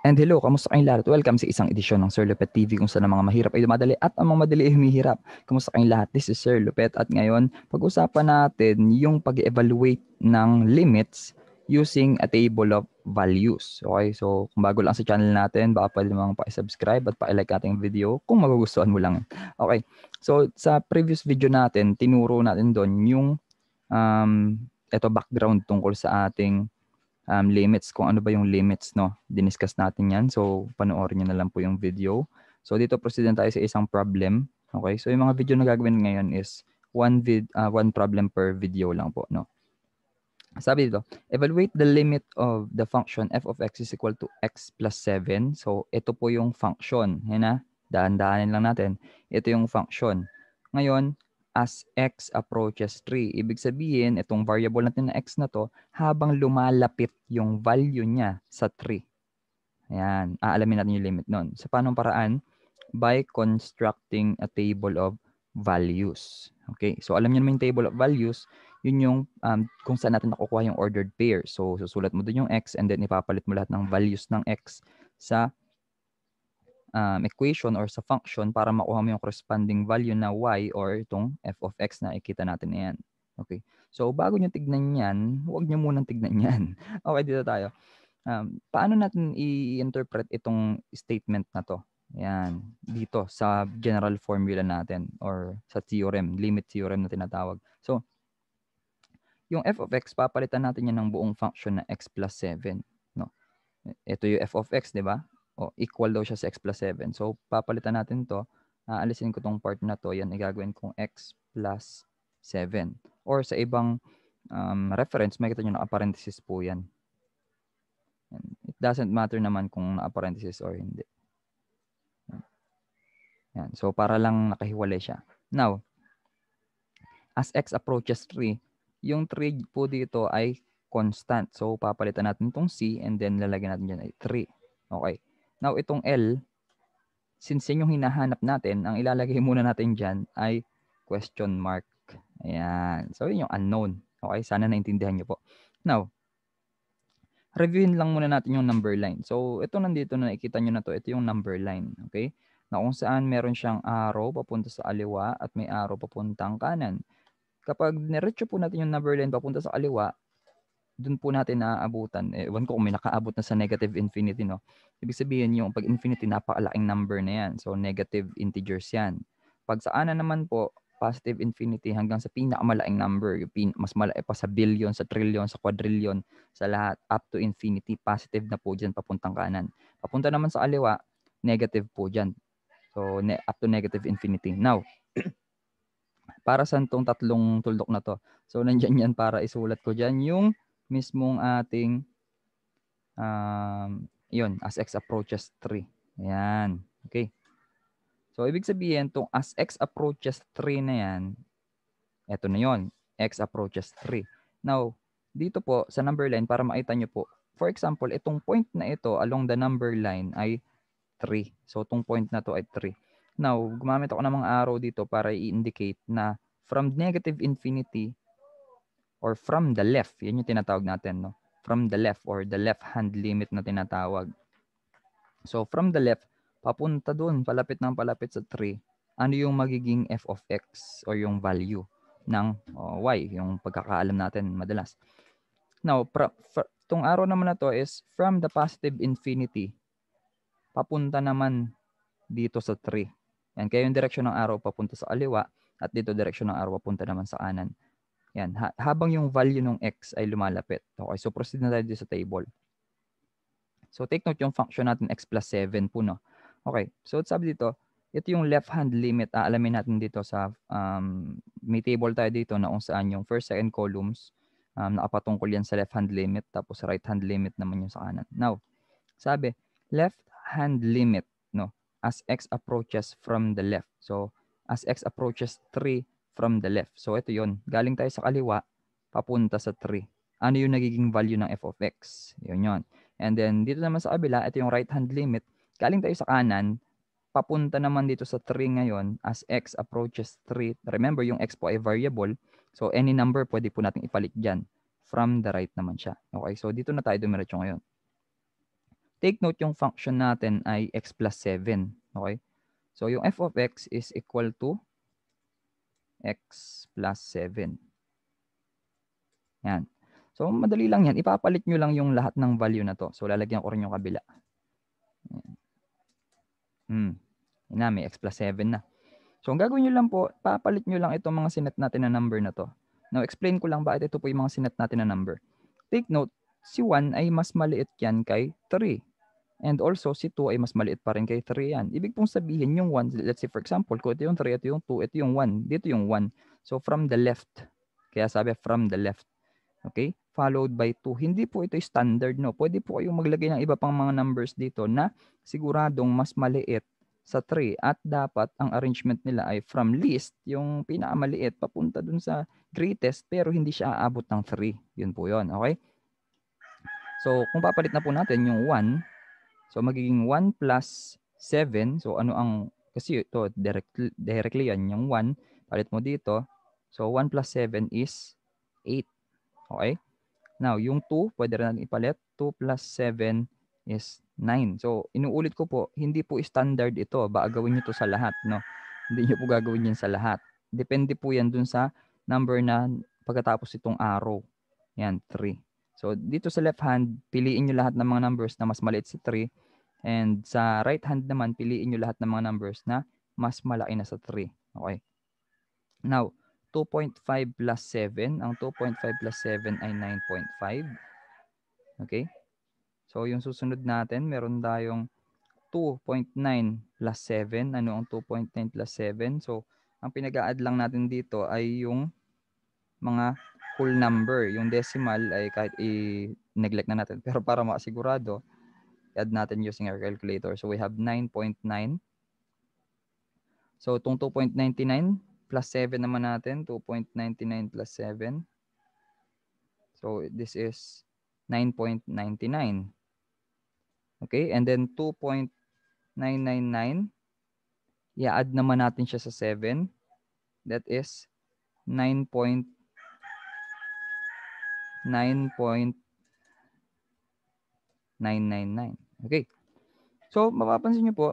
And hello, kamusta kayong lahat? Welcome sa isang edisyon ng Sir Lupet TV kung saan ang mga mahirap ay dumadali at ang mga madali ay humihirap. Kamusta kayong lahat? This is Sir Lupet at ngayon pag-usapan natin yung pag-evaluate ng limits using a table of values. Okay, so kung bago lang sa channel natin, baka pwede mong pa-subscribe at pa-like ating video kung magugustuhan mo lang. Okay, so sa previous video natin, tinuro natin doon yung um, ito background tungkol sa ating um, limits, kung ano ba yung limits, no? Diniscuss natin yan. So, panoorin nyo na lang po yung video. So, dito proceed tayo sa isang problem. Okay? So, yung mga video na gagawin ngayon is one, vid, uh, one problem per video lang po, no? Sabi dito, evaluate the limit of the function f of x is equal to x plus 7. So, ito po yung function. Yan na, daan-daanin lang natin. Ito yung function. Ngayon, as x approaches 3. Ibig sabihin, itong variable natin na x na to, habang lumalapit yung value niya sa 3. Ayan, aalamin natin yung limit nun. Sa paanong paraan? By constructing a table of values. Okay, so alam niyo naman yung table of values, yun yung um, kung saan natin nakukuha yung ordered pair. So, susulat mo dun yung x and then ipapalit mo lahat ng values ng x sa um, equation or sa function para makuha mo yung corresponding value na y or itong f of x na ikita natin na yan. Okay. So, bago nyo tignan yan, huwag nyo munang tignan yan. okay, dito tayo. Um, paano natin i-interpret itong statement na to? Yan, dito sa general formula natin or sa theorem, limit theorem na tinatawag. So, yung f of x, papalitan natin yan ng buong function na x plus 7. No? Ito yung f of x, di ba? O equal daw siya sa x plus 7. So, papalitan natin to. Aalisin ko tong part na to. Yan, igagawin kong x plus 7. Or sa ibang um, reference, makikita nyo naka-parenthesis po yan. It doesn't matter naman kung naka-parenthesis or hindi. Yan. So, para lang nakahiwalay siya. Now, as x approaches 3, yung 3 po dito ay constant. So, papalitan natin itong c and then lalagyan natin dyan ay 3. Okay. Now, itong L, since yun yung hinahanap natin, ang ilalagay muna natin dyan ay question mark. Ayan. So, yun yung unknown. Okay, sana naintindihan nyo po. Now, reviewin lang muna natin yung number line. So, ito nandito na nakikita nyo na to. Ito yung number line. Okay? Na kung saan meron siyang arrow papunta sa aliwa at may arrow papuntang kanan. Kapag niretso po natin yung number line papunta sa aliwa, dun po natin naaabutan. Eh, ewan ko kung may nakaabot na sa negative infinity, no? Ibig sabihin yung pag infinity, napakalaking number na yan. So, negative integers yan. Pag sa ana naman po, positive infinity hanggang sa pinakamalaking number, yung pin, mas malaki pa sa billion, sa trillion, sa quadrillion, sa lahat, up to infinity, positive na po dyan papuntang kanan. Papunta naman sa aliwa, negative po dyan. So, ne- up to negative infinity. Now, para sa itong tatlong tuldok na to. So, nandyan yan para isulat ko dyan yung mismong ating um, yun, as x approaches 3. Ayan. Okay. So, ibig sabihin, itong as x approaches 3 na yan, eto na yon x approaches 3. Now, dito po, sa number line, para makita nyo po, for example, itong point na ito along the number line ay 3. So, itong point na to ay 3. Now, gumamit ako ng mga arrow dito para i-indicate na from negative infinity or from the left. Yan yung tinatawag natin, no? From the left or the left hand limit na tinatawag. So, from the left, papunta doon, palapit ng palapit sa 3, ano yung magiging f of x or yung value ng oh, y, yung pagkakaalam natin madalas. Now, pra, fra, tong arrow naman na to is from the positive infinity, papunta naman dito sa 3. Yan, kaya yung direction ng arrow papunta sa aliwa at dito direction ng arrow papunta naman sa kanan. Yan, ha- habang yung value ng x ay lumalapit. Okay, so proceed na tayo sa table. So take note yung function natin x plus 7 po, no? Okay, so sabi dito, ito yung left hand limit. Aalamin natin dito sa, um, may table tayo dito na kung saan yung first, second columns, um, nakapatungkol yan sa left hand limit, tapos right hand limit naman yung sa kanan. Now, sabi, left hand limit, no? As x approaches from the left. So, as x approaches 3, from the left. So ito yon Galing tayo sa kaliwa, papunta sa 3. Ano yung nagiging value ng f of x? Yun yon. And then dito naman sa kabila, ito yung right hand limit. Galing tayo sa kanan, papunta naman dito sa 3 ngayon as x approaches 3. Remember, yung x po ay variable. So any number pwede po natin ipalit dyan. From the right naman siya. Okay, so dito na tayo dumiretso ngayon. take note yung function natin ay x plus 7. Okay? So, yung f of x is equal to x plus 7. Yan. So, madali lang yan. Ipapalit nyo lang yung lahat ng value na to. So, lalagyan ko rin yung kabila. Yan. Hmm. Yan na, may x plus 7 na. So, ang gagawin nyo lang po, papalit nyo lang itong mga sinet natin na number na to. Now, explain ko lang bakit ito po yung mga sinet natin na number. Take note, si 1 ay mas maliit yan kay 3. And also, si 2 ay mas maliit pa rin kay 3 yan. Ibig pong sabihin, yung 1, let's say for example, kung ito yung 3, ito yung 2, ito yung 1, dito yung 1. So, from the left. Kaya sabi, from the left. Okay? Followed by 2. Hindi po ito standard, no? Pwede po kayong maglagay ng iba pang mga numbers dito na siguradong mas maliit sa 3 at dapat ang arrangement nila ay from least, yung pinakamaliit, papunta dun sa greatest pero hindi siya aabot ng 3. Yun po yun. Okay? So, kung papalit na po natin yung 1, So magiging 1 plus 7. So ano ang, kasi ito directly, directly yan, yung 1. Palit mo dito. So 1 plus 7 is 8. Okay? Now, yung 2, pwede rin natin ipalit. 2 plus 7 is 9. So, inuulit ko po, hindi po standard ito. Ba gawin nyo to sa lahat, no? Hindi nyo po gagawin yan sa lahat. Depende po yan dun sa number na pagkatapos itong arrow. Yan, 3. So, dito sa left hand, piliin nyo lahat ng mga numbers na mas maliit sa 3. And sa right hand naman, piliin nyo lahat ng mga numbers na mas malaki na sa 3. Okay. Now, 2.5 plus 7. Ang 2.5 plus 7 ay 9.5. Okay. So, yung susunod natin, meron tayong 2.9 plus 7. Ano ang 2.9 plus 7? So, ang pinag-a-add lang natin dito ay yung mga whole number. Yung decimal ay kahit i-neglect na natin. Pero para makasigurado, add natin using our calculator. So we have 9.9. So itong 2.99 plus 7 naman natin. 2.99 plus 7. So this is 9.99. Okay, and then 2.999. I-add naman natin siya sa 7. That is 9. 9.999. Okay. So, mapapansin nyo po,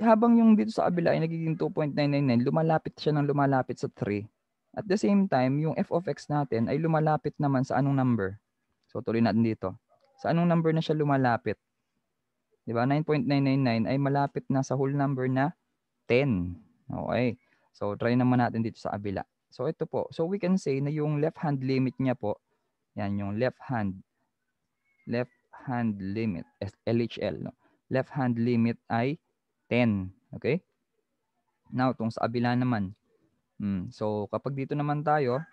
habang yung dito sa kabila ay nagiging 2.999, lumalapit siya ng lumalapit sa 3. At the same time, yung f of x natin ay lumalapit naman sa anong number? So, tuloy natin dito. Sa anong number na siya lumalapit? Di ba? 9.999 ay malapit na sa whole number na 10. Okay. So, try naman natin dito sa kabila. So ito po. So we can say na yung left hand limit niya po, yan yung left hand left hand limit LHL no. Left hand limit ay 10, okay? Now tong sa kabila naman. Hmm, so kapag dito naman tayo,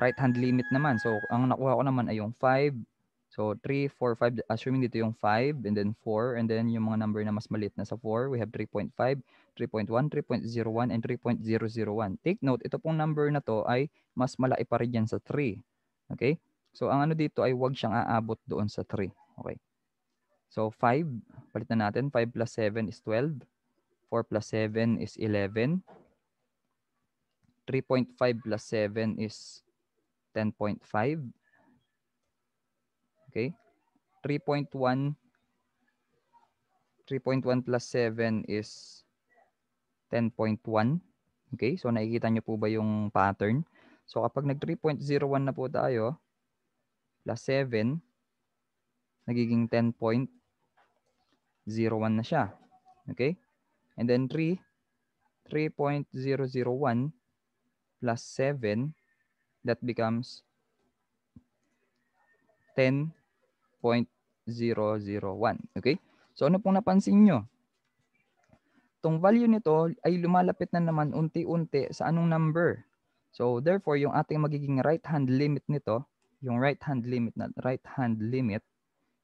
right hand limit naman. So ang nakuha ko naman ay yung 5 So 3, 4, 5, assuming dito yung 5 and then 4 and then yung mga number na mas maliit na sa 4, we have 3.5, 3.1, 3.01 and 3.001. Take note, ito pong number na to ay mas malaki pa rin yan sa 3. Okay? So ang ano dito ay wag siyang aabot doon sa 3. Okay. So 5, palitan natin, 5 plus 7 is 12. 4 plus 7 is 11. 3.5 plus 7 is 10.5. Okay? 3.1 3.1 plus 7 is 10.1. Okay? So nakikita niyo po ba yung pattern? So kapag nag 3.01 na po tayo plus 7 nagiging 10.01 na siya. Okay? And then 3 3.001 plus 7 that becomes 10 0.001. Okay? So ano pong napansin nyo? Itong value nito ay lumalapit na naman unti-unti sa anong number. So therefore, yung ating magiging right hand limit nito, yung right hand limit na right hand limit,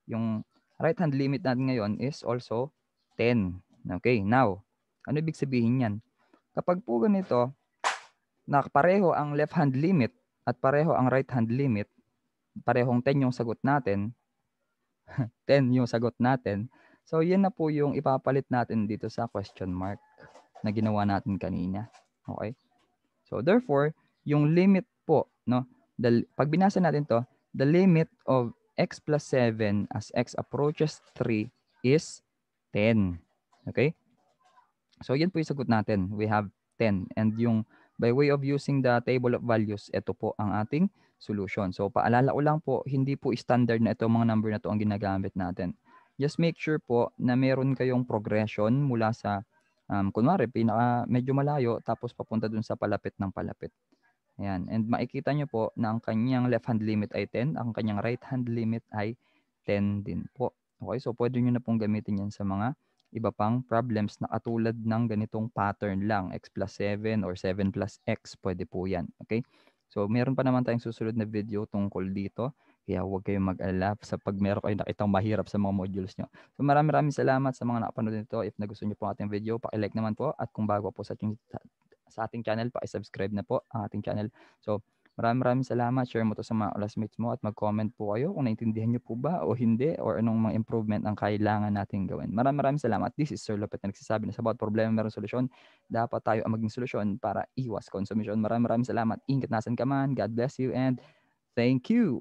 yung right hand limit natin ngayon is also 10. Okay, now, ano ibig sabihin yan? Kapag po ganito, na pareho ang left hand limit at pareho ang right hand limit, parehong 10 yung sagot natin, 10 yung sagot natin. So, yan na po yung ipapalit natin dito sa question mark na ginawa natin kanina. Okay? So, therefore, yung limit po, no, the, pag binasa natin to, the limit of x plus 7 as x approaches 3 is 10. Okay? So yan po yung sagot natin. We have 10. And yung by way of using the table of values, ito po ang ating solution. So paalala ko lang po, hindi po standard na ito mga number na to ang ginagamit natin. Just make sure po na meron kayong progression mula sa um, kunwari pinaka medyo malayo tapos papunta dun sa palapit ng palapit. Ayan. And makikita nyo po na ang kanyang left hand limit ay 10, ang kanyang right hand limit ay 10 din po. Okay, so pwede nyo na pong gamitin yan sa mga iba pang problems na katulad ng ganitong pattern lang, x plus 7 or 7 plus x, pwede po yan. Okay? So, meron pa naman tayong susunod na video tungkol dito. Kaya huwag kayong mag-alap sa pag meron kayong nakitang mahirap sa mga modules nyo. So, maraming maraming salamat sa mga nakapanood nito. If nagustuhan nyo po ating video, paki-like naman po. At kung bago po sa ating, sa ating channel, paki-subscribe na po ang ating channel. So, Maraming maraming salamat. Share mo to sa mga classmates mo at mag-comment po kayo kung naintindihan nyo po ba o hindi or anong mga improvement ang kailangan natin gawin. Maraming maraming salamat. This is Sir Lopet na nagsasabi na sa bawat problema meron solusyon. Dapat tayo ang maging solusyon para iwas consumption. Maraming maraming salamat. Ingat nasan ka man. God bless you and thank you.